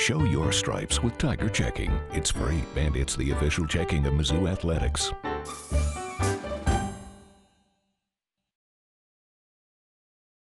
Show your stripes with Tiger Checking. It's free and it's the official checking of Mizzou Athletics.